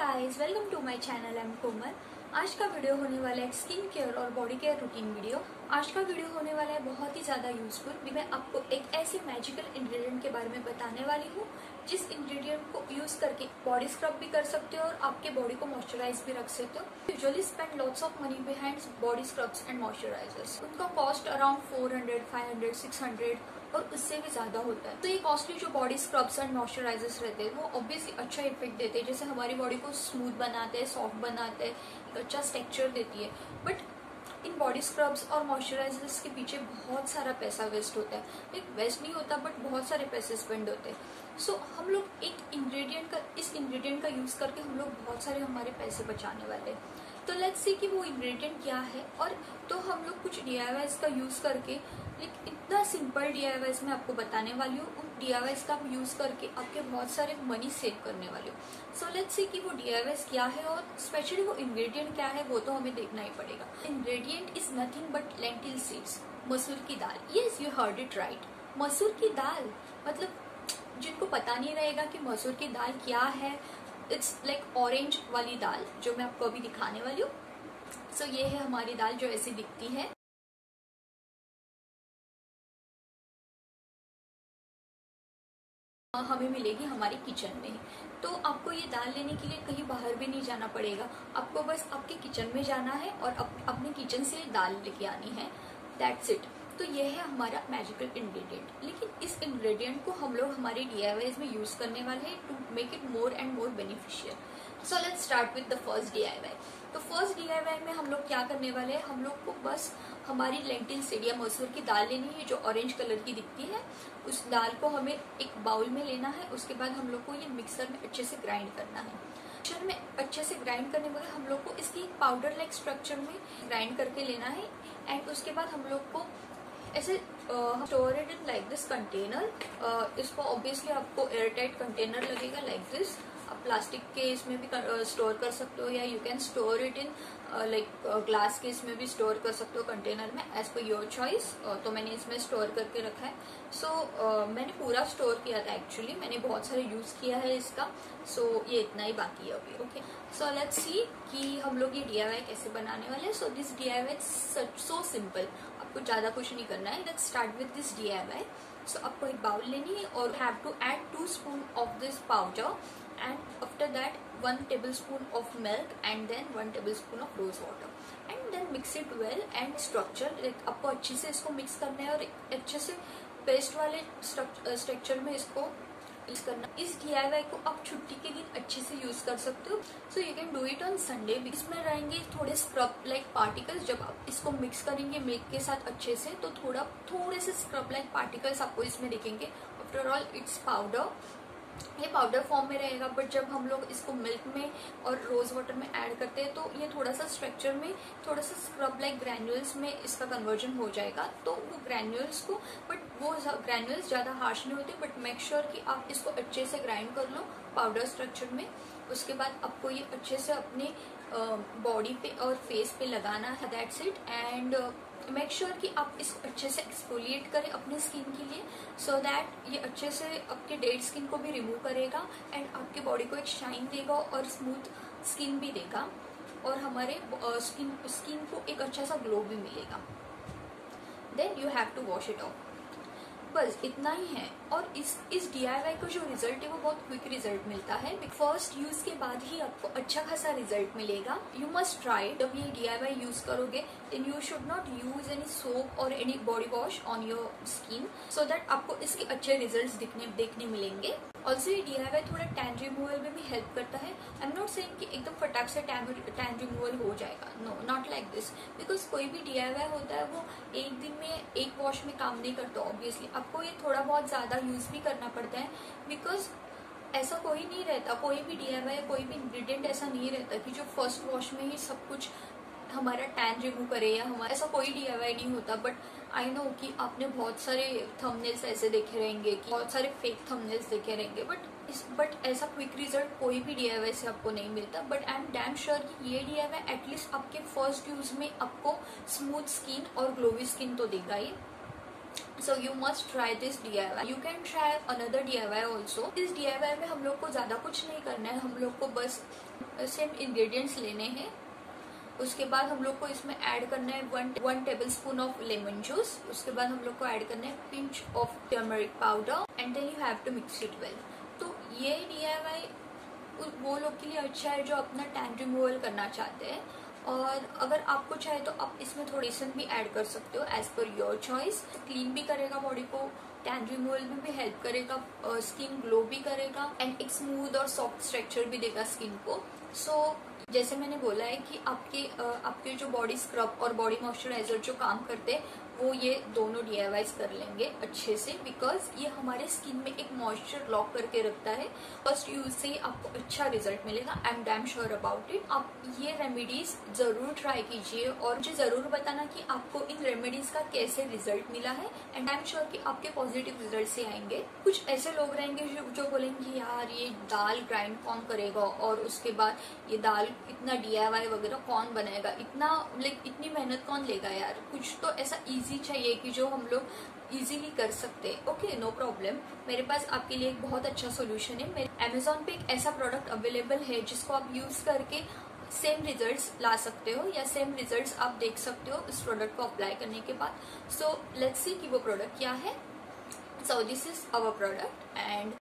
Guys welcome to my channel am Komal आज का video होने वाला है स्किन केयर और बॉडी केयर रूटीन वीडियो आज का वीडियो होने वाला है बहुत ही ज़्यादा यूजफुल मैं आपको एक ऐसे मैजिकल इंग्रेडिएंट के बारे में बताने वाली हूँ, जिस इंग्रेडिएंट को यूज़ करके बॉडी स्क्रब भी कर सकते हो और आपके बॉडी को मॉइस्चराइज भी रख सकते हो. Usually spend lots of money behind body scrubs and moisturisers उनका cost around four hundred five hundred six hundred और उससे भी ज़्यादा होता है। तो ये कॉस्टली जो बॉडी स्क्रब्स एंड मॉइस्चराइजर्स रहते हैं वो ऑब्वियसली अच्छा इफ़ेक्ट देते हैं। जैसे हमारी बॉडी को स्मूथ बनाते हैं सॉफ्ट बनाते हैं एक अच्छा स्ट्रक्चर देती है। बट इन बॉडी स्क्रब्स और मॉइस्चराइजर्स के पीछे बहुत सारा पैसा वेस्ट होता है। एक वेस्ट नहीं होता बट बहुत सारे पैसे स्पेंड होते हैं। सो so, हम लोग एक इंग्रेडिएंट का इस इंग्रेडिएंट का यूज़ करके हम लोग बहुत सारे हमारे पैसे बचाने वाले हैं। तो लेट्स सी कि वो इंग्रेडिएंट क्या है और तो हम लोग कुछ डी का यूज़ करके एक इतना सिंपल डी मैं आपको बताने वाली हूँ, उन डी का आप यूज़ करके आपके बहुत सारे मनी सेव करने वाले हो। सो लेट्स सी कि वो डी क्या है और स्पेशली वो इंग्रेडिएंट क्या है, वो तो हमें देखना ही पड़ेगा। Ingredient is nothing but lentil seeds मसूर की दाल। Yes you heard it right मसूर की दाल मतलब जिनको पता नहीं रहेगा कि मसूर की दाल क्या है इट्स लाइक ऑरेंज वाली दाल जो मैं आपको अभी दिखाने वाली हूँ। सो so, ये है हमारी दाल जो ऐसी दिखती है। हमें मिलेगी हमारे किचन में। तो आपको ये दाल लेने के लिए कहीं बाहर भी नहीं जाना पड़ेगा। आपको बस आपके किचन में जाना है और अप, अपने किचन से दाल लेके आनी है। दैट्स इट तो ये है हमारा मैजिकल इंग्रेडिएंट लेकिन इस इंग्रेडिएंट को हम लोग हमारे डीआईवाई में यूज़ करने वाले हैं to make it more and more beneficial so let's start with the first D तो फ़र्स्ट डी में हम लोग क्या करने वाले हैं? हम लोग को बस हमारी लेंटिल सीड या मसूर की दाल लेनी है, जो ऑरेंज कलर की दिखती है। उस दाल को हमें एक बाउल में लेना है, उसके बाद हम लोग को ये मिक्सर में अच्छे से ग्राइंड करना है। मिक्सर में अच्छे से ग्राइंड करने बाद हम लोग को इसकी पाउडर लाइक स्ट्रक्चर में ग्राइंड करके लेना है एंड उसके बाद हम लोग को ऐसे store it in like this container इसको ऑब्वियसली आपको एयरटाइट कंटेनर लगेगा लाइक दिस आप प्लास्टिक के इसमें भी स्टोर कर सकते हो या you can store it in like glass के इसमें भी स्टोर कर सकते हो कंटेनर में एज पर योर चॉइस तो मैंने इसमें स्टोर करके रखा है. सो so, uh, मैंने पूरा स्टोर किया था एक्चुअली मैंने बहुत सारे यूज़ किया है इसका. सो so, ये इतना ही बाकी है अभी ओके सो लेट्स सी कि हम लोग ये डी कैसे बनाने वाले हैं. So this D I so simple आपको ज़्यादा कुछ नहीं करना है। Let's start with this D so आपको एक बाउल लेनी है और have to add two spoon of this powder and after that, one tablespoon of milk and then one tablespoon of rose water. And then mix it well and structure आपको अच्छे से इसको mix करना है और अच्छे से पेस्ट वाले स्ट्रक्चर में इसको यूज़ करना। इस डीआईवाई को आप छुट्टी के दिन अच्छे से यूज़ कर सकते हो। So you can do it on Sunday इसमें रहेंगे थोड़े स्क्रब लाइक पार्टिकल्स जब आप इसको मिक्स करेंगे मेक के साथ अच्छे से तो थोड़ा, थोड़े से स्क्रब लाइक पार्टिकल्स आपको इसमें दिखेंगे। आफ्टर ऑल इट्स पाउडर ये पाउडर फॉर्म में रहेगा बट जब हम लोग इसको मिल्क में और रोज वाटर में ऐड करते हैं तो ये थोड़ा सा स्ट्रक्चर में थोड़ा सा स्क्रब लाइक ग्रैन्यूल्स में इसका कन्वर्जन हो जाएगा। तो वो ग्रैन्यूल्स को बट वो ग्रैन्यूल्स ज़्यादा हार्श नहीं होते बट मेक श्योर कि आप इसको अच्छे से ग्राइंड कर लो पाउडर स्ट्रक्चर में। उसके बाद आपको ये अच्छे से अपने बॉडी पे और फेस पे लगाना है that's it and make sure कि आप इसको अच्छे से एक्सपोलिएट करें अपने स्किन के लिए सो so दैट ये अच्छे से आपके डेड स्किन को भी रिमूव करेगा एंड आपके बॉडी को एक शाइन देगा और स्मूथ स्किन भी देगा और हमारे स्किन स्किन को एक अच्छा सा ग्लो भी मिलेगा। Then you have to wash it off बस इतना ही है। और इस इस डीआईवाई को जो रिज़ल्ट है, वो बहुत क्विक रिज़ल्ट मिलता है। फ़र्स्ट यूज़ के बाद ही आपको अच्छा खासा रिज़ल्ट मिलेगा। यू मस्ट ट्राई जब ये डी यूज़ करोगे। Then you should not use any soap और any body wash on your skin so that आपको इसके अच्छे रिज़ल्ट दिखने, देखने मिलेंगे। ऑल्सो ये डी थोड़ा टैन रिमूवल में भी हेल्प करता है। आई एम नॉट सेइंग कि एकदम फटाक से टैन रिमूवल हो जाएगा। No not like this because कोई भी डी होता है, वो एक दिन में एक वॉश में काम नहीं करता ऑब्वियसली आपको ये थोड़ा बहुत ज़्यादा यूज़ भी करना पड़ता है। बिकॉज़ ऐसा कोई नहीं रहता। कोई भी डी कोई भी इंग्रेडिएंट ऐसा नहीं रहता कि जो फ़र्स्ट वॉश में ही सब कुछ हमारा टैन रिमूव करे या हमारा ऐसा कोई डी नहीं होता बट आई नो कि आपने बहुत सारे थंबनेल्स ऐसे देखे रहेंगे, कि बहुत सारे फेक थंबनेल्स देखे रहेंगे बट इस बट ऐसा क्विक रिज़ल्ट कोई भी डी से आपको नहीं मिलता but I am damn sure कि ये डी एटलीस्ट आपके फ़र्स्ट यूज़ में आपको स्मूथ स्किन और ग्लोवी स्किन तो देगा ही। So you must try this D I Y you can try another D I Y also इस डी आई वाई में हम लोग को ज़्यादा कुछ नहीं करना है, हम लोग को बस सेम इंग्रेडिएंट्स लेने हैं। उसके बाद हम लोग को इसमें ऐड करना है one one tablespoon of lemon juice उसके बाद हम लोग को ऐड करना है pinch of turmeric powder and then you have to mix it well तो ये डी वो लोग के लिए अच्छा है जो अपना टैन रिमूवल करना चाहते हैं। और अगर आपको चाहे तो आप इसमें थोड़ी सन भी ऐड कर सकते हो as per your choice clean भी करेगा बॉडी को टैन रिमूवल में भी हेल्प करेगा स्किन ग्लो भी करेगा एंड एक स्मूथ और सॉफ्ट स्ट्रक्चर भी देगा स्किन को। सो so, जैसे मैंने बोला है कि आपके आपके जो बॉडी स्क्रब और बॉडी मॉइस्चराइजर जो काम करते हैं वो ये दोनों डी कर लेंगे अच्छे से बिकॉज़ ये हमारे स्किन में एक मॉइस्चर लॉक करके रखता है। फ़र्स्ट यूज़ से आपको अच्छा रिज़ल्ट मिलेगा। I am damn sure about it आप ये रेमेडीज ज़रूर ट्राई कीजिए और मुझे ज़रूर बताना कि आपको इन रेमेडीज का कैसे रिज़ल्ट मिला है। एंड आई एम श्योर कि आपके पॉजिटिव रिज़ल्ट से आएँगे। कुछ ऐसे लोग रहेंगे जो, जो बोलेंगे यार ये दाल ग्राइंड कौन करेगा और उसके बाद ये दाल इतना डी वगैरह कौन बनाएगा? इतना लाइक इतनी मेहनत कौन लेगा यार? कुछ तो ऐसा इजी इजी चाहिए कि जो हम लोग इजीली कर सकते ओके नो प्रॉब्लम मेरे पास आपके लिए एक बहुत अच्छा सोल्यूशन है। अमेजोन पे एक ऐसा प्रोडक्ट अवेलेबल है जिसको आप यूज़ करके सेम रिजल्ट्स ला सकते हो या सेम रिजल्ट्स आप देख सकते हो उस प्रोडक्ट को अप्लाई करने के बाद। सो लेट्स सी कि वो प्रोडक्ट क्या है। So this is our product and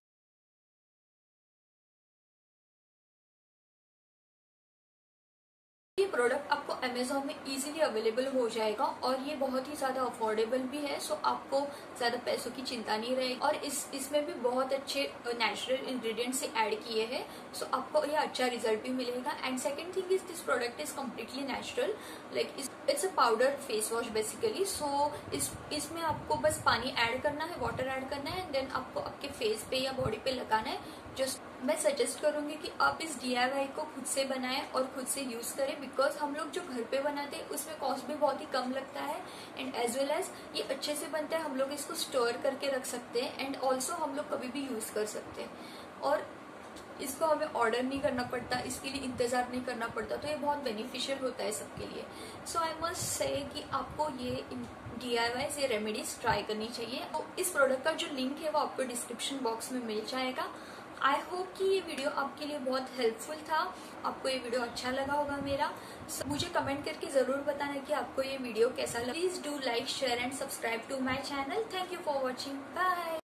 ये प्रोडक्ट आपको अमेजोन में इजीली अवेलेबल हो जाएगा और ये बहुत ही ज़्यादा अफोर्डेबल भी है सो आपको ज़्यादा पैसों की चिंता नहीं रहेगी। और इस, इसमें भी बहुत अच्छे नेचुरल इंग्रेडिएंट से ऐड किए हैं सो आपको ये अच्छा रिज़ल्ट भी मिलेगा। And second thing is this product is completely natural like it's a powder face wash basically so इस, इसमें आपको बस पानी ऐड करना है वाटर ऐड करना है एंड देन आपको आपके फेस पे या बॉडी पे लगाना है। जस्ट मैं सजेस्ट करूँगी कि आप इस डी को खुद से बनाएँ और खुद से यूज़ करें बिकॉज़ हम लोग जो घर पे बनाते हैं, उसमें कॉस्ट भी बहुत ही कम लगता है एंड एज वेल एज ये अच्छे से बनता है, हम लोग इसको स्टोर करके रख सकते हैं एंड ऑल्सो हम लोग कभी भी यूज़ कर सकते हैं। और इसको हमें ऑर्डर नहीं करना पड़ता, इसके लिए इंतज़ार नहीं करना पड़ता तो ये बहुत बेनिफिशियल होता है सबके लिए। सो आई मस्ट से कि आपको ये डी आई वाइज ये रेमेडीज ट्राई करनी चाहिए। तो इस प्रोडक्ट का जो लिंक है, वो आपको डिस्क्रिप्शन बॉक्स में मिल जाएगा। आई होप कि ये वीडियो आपके लिए बहुत हेल्पफुल था। आपको ये वीडियो अच्छा लगा होगा मेरा। So, मुझे कमेंट करके ज़रूर बताना कि आपको ये वीडियो कैसा लगा। Please do like share and subscribe to my channel thank you for watching bye